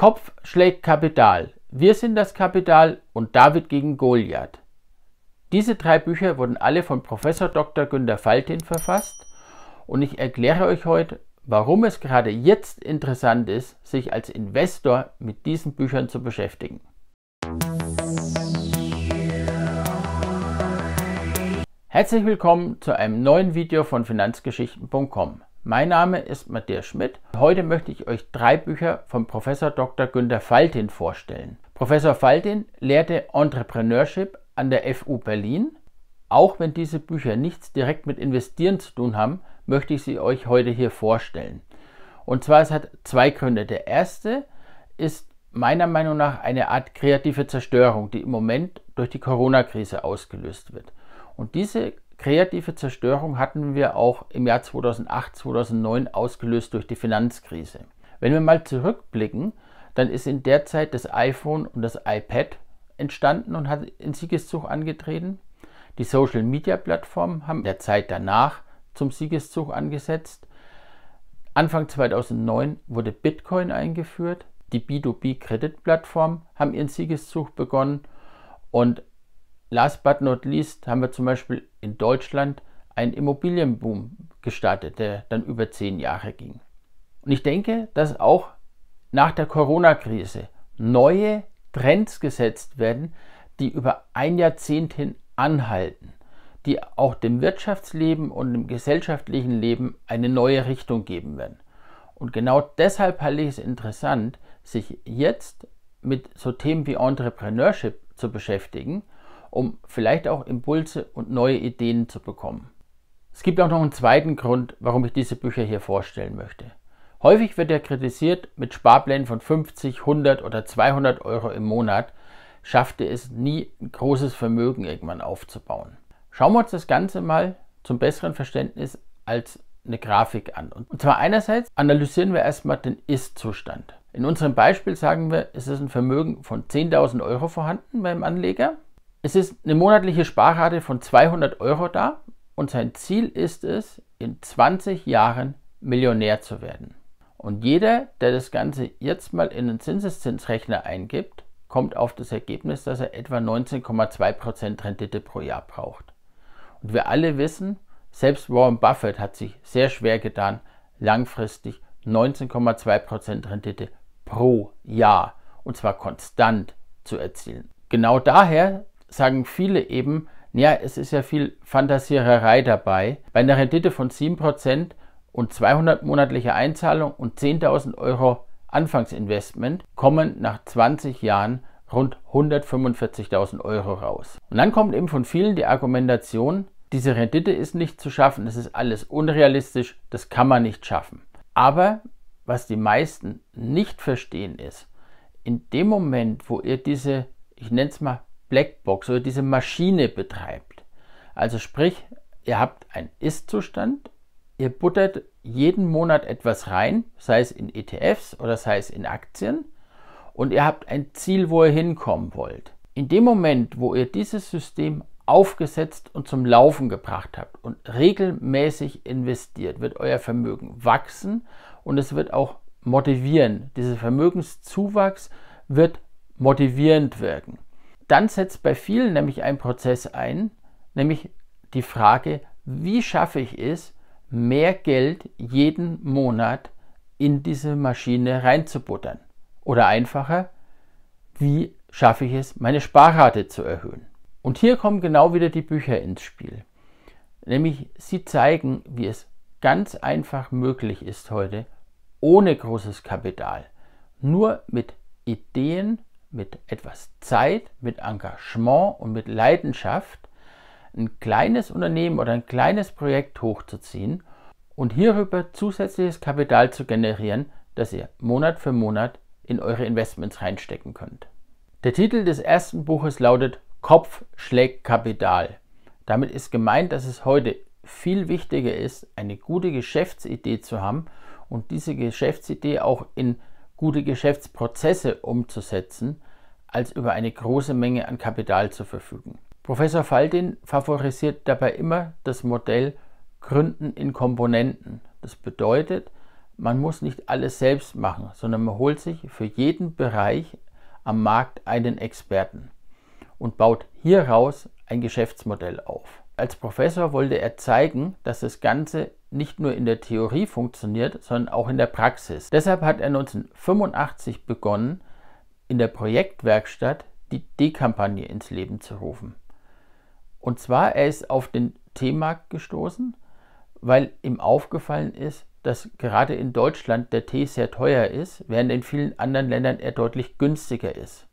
Kopf schlägt Kapital. Wir sind das Kapital und David gegen Goliath. Diese drei Bücher wurden alle von Professor Dr. Günter Faltin verfasst und ich erkläre euch heute, warum es gerade jetzt interessant ist, sich als Investor mit diesen Büchern zu beschäftigen. Herzlich willkommen zu einem neuen Video von Finanzgeschichten.com. Mein Name ist Matthias Schmidt. Heute möchte ich euch drei Bücher von Professor Dr. Günter Faltin vorstellen. Professor Faltin lehrte Entrepreneurship an der FU Berlin. Auch wenn diese Bücher nichts direkt mit Investieren zu tun haben, möchte ich sie euch heute hier vorstellen. Und zwar, es hat zwei Gründe. Der erste ist meiner Meinung nach eine Art kreative Zerstörung, die im Moment durch die Corona-Krise ausgelöst wird. Und diese kreative Zerstörung hatten wir auch im Jahr 2008, 2009 ausgelöst durch die Finanzkrise. Wenn wir mal zurückblicken, dann ist in der Zeit das iPhone und das iPad entstanden und hat in Siegeszug angetreten. Die Social Media Plattformen haben in der Zeit danach zum Siegeszug angesetzt. Anfang 2009 wurde Bitcoin eingeführt. Die B2B-Kreditplattformen haben ihren Siegeszug begonnen und Last but not least haben wir zum Beispiel in Deutschland einen Immobilienboom gestartet, der dann über zehn Jahre ging. Und ich denke, dass auch nach der Corona-Krise neue Trends gesetzt werden, die über ein Jahrzehnt hin anhalten, die auch dem Wirtschaftsleben und dem gesellschaftlichen Leben eine neue Richtung geben werden. Und genau deshalb halte ich es interessant, sich jetzt mit so Themen wie Entrepreneurship zu beschäftigen um vielleicht auch Impulse und neue Ideen zu bekommen. Es gibt auch noch einen zweiten Grund, warum ich diese Bücher hier vorstellen möchte. Häufig wird er kritisiert, mit Sparplänen von 50, 100 oder 200 Euro im Monat schaffte es nie, ein großes Vermögen irgendwann aufzubauen. Schauen wir uns das Ganze mal zum besseren Verständnis als eine Grafik an. Und zwar einerseits analysieren wir erstmal den Ist-Zustand. In unserem Beispiel sagen wir, es ist ein Vermögen von 10.000 Euro vorhanden beim Anleger es ist eine monatliche Sparrate von 200 Euro da und sein Ziel ist es, in 20 Jahren Millionär zu werden. Und jeder, der das Ganze jetzt mal in den Zinseszinsrechner eingibt, kommt auf das Ergebnis, dass er etwa 19,2% Rendite pro Jahr braucht. Und wir alle wissen, selbst Warren Buffett hat sich sehr schwer getan, langfristig 19,2% Rendite pro Jahr und zwar konstant zu erzielen. Genau daher sagen viele eben, ja, es ist ja viel Fantasiererei dabei. Bei einer Rendite von 7% und 200 monatliche Einzahlung und 10.000 Euro Anfangsinvestment kommen nach 20 Jahren rund 145.000 Euro raus. Und dann kommt eben von vielen die Argumentation, diese Rendite ist nicht zu schaffen, das ist alles unrealistisch, das kann man nicht schaffen. Aber was die meisten nicht verstehen ist, in dem Moment, wo ihr diese, ich nenne es mal Blackbox oder diese Maschine betreibt. Also sprich, ihr habt einen Ist-Zustand, ihr buttert jeden Monat etwas rein, sei es in ETFs oder sei es in Aktien, und ihr habt ein Ziel, wo ihr hinkommen wollt. In dem Moment, wo ihr dieses System aufgesetzt und zum Laufen gebracht habt und regelmäßig investiert, wird euer Vermögen wachsen und es wird auch motivieren. Dieser Vermögenszuwachs wird motivierend wirken dann setzt bei vielen nämlich ein Prozess ein, nämlich die Frage, wie schaffe ich es, mehr Geld jeden Monat in diese Maschine reinzubuttern? Oder einfacher, wie schaffe ich es, meine Sparrate zu erhöhen? Und hier kommen genau wieder die Bücher ins Spiel. Nämlich sie zeigen, wie es ganz einfach möglich ist heute, ohne großes Kapital, nur mit Ideen mit etwas Zeit, mit Engagement und mit Leidenschaft ein kleines Unternehmen oder ein kleines Projekt hochzuziehen und hierüber zusätzliches Kapital zu generieren, das ihr Monat für Monat in eure Investments reinstecken könnt. Der Titel des ersten Buches lautet Kopf schlägt Kapital. Damit ist gemeint, dass es heute viel wichtiger ist, eine gute Geschäftsidee zu haben und diese Geschäftsidee auch in gute Geschäftsprozesse umzusetzen, als über eine große Menge an Kapital zu verfügen. Professor Faltin favorisiert dabei immer das Modell Gründen in Komponenten. Das bedeutet, man muss nicht alles selbst machen, sondern man holt sich für jeden Bereich am Markt einen Experten und baut hieraus ein Geschäftsmodell auf. Als Professor wollte er zeigen, dass das Ganze nicht nur in der Theorie funktioniert, sondern auch in der Praxis. Deshalb hat er 1985 begonnen, in der Projektwerkstatt die D-Kampagne ins Leben zu rufen. Und zwar, er ist auf den Teemarkt gestoßen, weil ihm aufgefallen ist, dass gerade in Deutschland der Tee sehr teuer ist, während in vielen anderen Ländern er deutlich günstiger ist.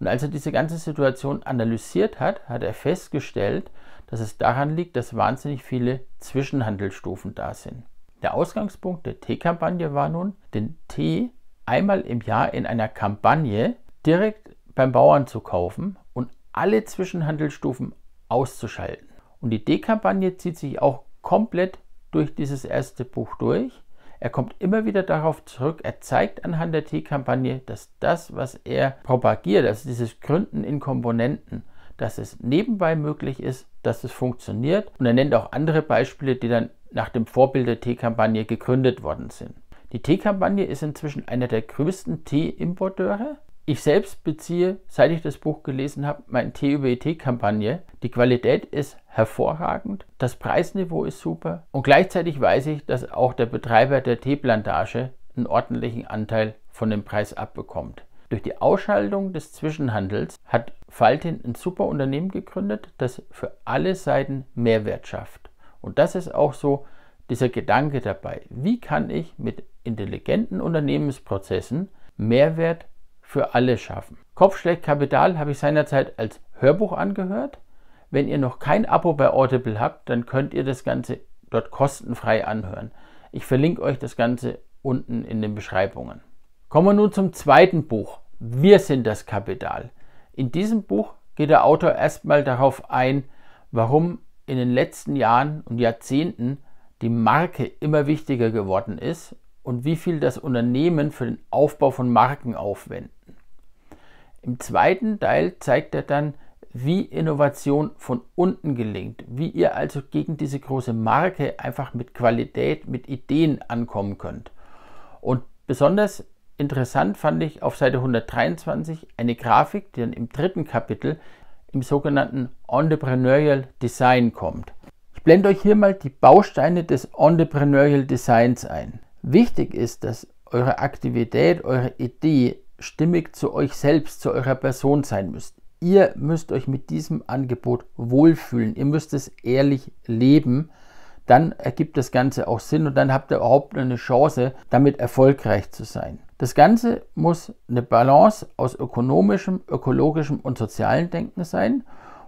Und als er diese ganze Situation analysiert hat, hat er festgestellt, dass es daran liegt, dass wahnsinnig viele Zwischenhandelsstufen da sind. Der Ausgangspunkt der Teekampagne war nun, den Tee einmal im Jahr in einer Kampagne direkt beim Bauern zu kaufen und alle Zwischenhandelsstufen auszuschalten. Und die D-Kampagne zieht sich auch komplett durch dieses erste Buch durch. Er kommt immer wieder darauf zurück, er zeigt anhand der T-Kampagne, dass das, was er propagiert, also dieses Gründen in Komponenten, dass es nebenbei möglich ist, dass es funktioniert. Und er nennt auch andere Beispiele, die dann nach dem Vorbild der T-Kampagne gegründet worden sind. Die T-Kampagne ist inzwischen einer der größten Tee-Importeure ich selbst beziehe, seit ich das Buch gelesen habe, meine TÜBT-Kampagne. Die Qualität ist hervorragend, das Preisniveau ist super und gleichzeitig weiß ich, dass auch der Betreiber der Teeplantage einen ordentlichen Anteil von dem Preis abbekommt. Durch die Ausschaltung des Zwischenhandels hat Faltin ein super Unternehmen gegründet, das für alle Seiten Mehrwert schafft. Und das ist auch so dieser Gedanke dabei. Wie kann ich mit intelligenten Unternehmensprozessen Mehrwert für alle schaffen. Kopfschlägt Kapital habe ich seinerzeit als Hörbuch angehört. Wenn ihr noch kein Abo bei Audible habt, dann könnt ihr das Ganze dort kostenfrei anhören. Ich verlinke euch das Ganze unten in den Beschreibungen. Kommen wir nun zum zweiten Buch. Wir sind das Kapital. In diesem Buch geht der Autor erstmal darauf ein, warum in den letzten Jahren und Jahrzehnten die Marke immer wichtiger geworden ist und wie viel das Unternehmen für den Aufbau von Marken aufwenden. Im zweiten Teil zeigt er dann, wie Innovation von unten gelingt, wie ihr also gegen diese große Marke einfach mit Qualität, mit Ideen ankommen könnt. Und besonders interessant fand ich auf Seite 123 eine Grafik, die dann im dritten Kapitel im sogenannten Entrepreneurial Design kommt. Ich blende euch hier mal die Bausteine des Entrepreneurial Designs ein. Wichtig ist, dass eure Aktivität, eure Idee stimmig zu euch selbst, zu eurer Person sein müsst. Ihr müsst euch mit diesem Angebot wohlfühlen. Ihr müsst es ehrlich leben. Dann ergibt das Ganze auch Sinn und dann habt ihr überhaupt eine Chance, damit erfolgreich zu sein. Das Ganze muss eine Balance aus ökonomischem, ökologischem und sozialem Denken sein.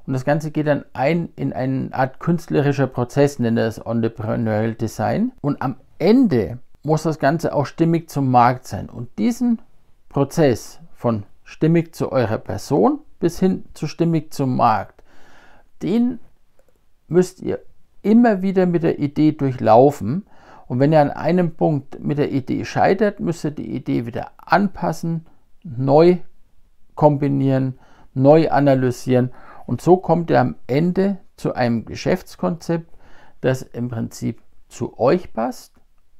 Und das Ganze geht dann ein in eine Art künstlerischer Prozess, nennt er das Entrepreneurial Design. Und am Ende muss das Ganze auch stimmig zum Markt sein. Und diesen Prozess von stimmig zu eurer Person bis hin zu stimmig zum Markt, den müsst ihr immer wieder mit der Idee durchlaufen. Und wenn ihr an einem Punkt mit der Idee scheitert, müsst ihr die Idee wieder anpassen, neu kombinieren, neu analysieren. Und so kommt ihr am Ende zu einem Geschäftskonzept, das im Prinzip zu euch passt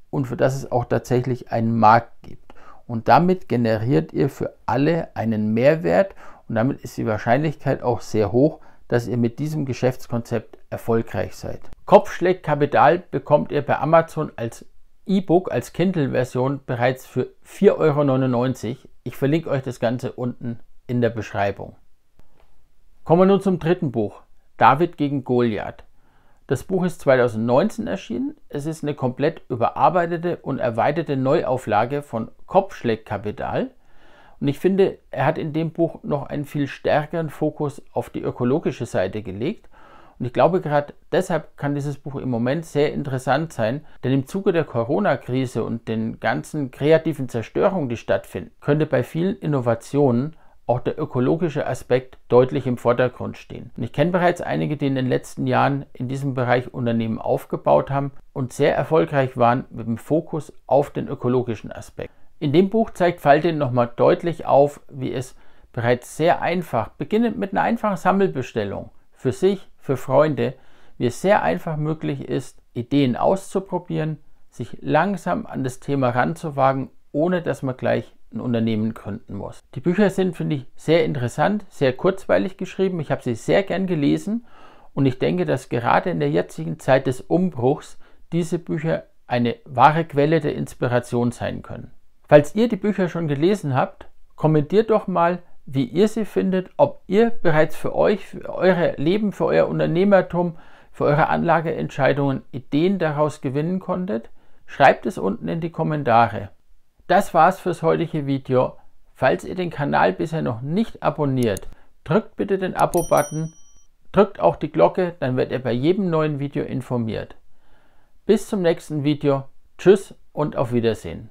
und für das es auch tatsächlich einen Markt gibt und damit generiert ihr für alle einen Mehrwert und damit ist die Wahrscheinlichkeit auch sehr hoch, dass ihr mit diesem Geschäftskonzept erfolgreich seid. Kopfschläg Kapital bekommt ihr bei Amazon als E-Book, als Kindle-Version bereits für 4,99 Euro. Ich verlinke euch das Ganze unten in der Beschreibung. Kommen wir nun zum dritten Buch. David gegen Goliath. Das Buch ist 2019 erschienen. Es ist eine komplett überarbeitete und erweiterte Neuauflage von Kopfschlägkapital. Und ich finde, er hat in dem Buch noch einen viel stärkeren Fokus auf die ökologische Seite gelegt. Und ich glaube, gerade deshalb kann dieses Buch im Moment sehr interessant sein, denn im Zuge der Corona-Krise und den ganzen kreativen Zerstörungen, die stattfinden, könnte bei vielen Innovationen auch der ökologische Aspekt deutlich im Vordergrund stehen. Und ich kenne bereits einige, die in den letzten Jahren in diesem Bereich Unternehmen aufgebaut haben und sehr erfolgreich waren mit dem Fokus auf den ökologischen Aspekt. In dem Buch zeigt Faltin nochmal deutlich auf, wie es bereits sehr einfach, beginnend mit einer einfachen Sammelbestellung für sich, für Freunde, wie es sehr einfach möglich ist, Ideen auszuprobieren, sich langsam an das Thema ranzuwagen, ohne dass man gleich ein Unternehmen gründen muss. Die Bücher sind, finde ich, sehr interessant, sehr kurzweilig geschrieben. Ich habe sie sehr gern gelesen und ich denke, dass gerade in der jetzigen Zeit des Umbruchs diese Bücher eine wahre Quelle der Inspiration sein können. Falls ihr die Bücher schon gelesen habt, kommentiert doch mal, wie ihr sie findet, ob ihr bereits für euch, für euer Leben, für euer Unternehmertum, für eure Anlageentscheidungen Ideen daraus gewinnen konntet. Schreibt es unten in die Kommentare. Das war's fürs heutige Video. Falls ihr den Kanal bisher noch nicht abonniert, drückt bitte den Abo-Button, drückt auch die Glocke, dann werdet ihr bei jedem neuen Video informiert. Bis zum nächsten Video. Tschüss und auf Wiedersehen.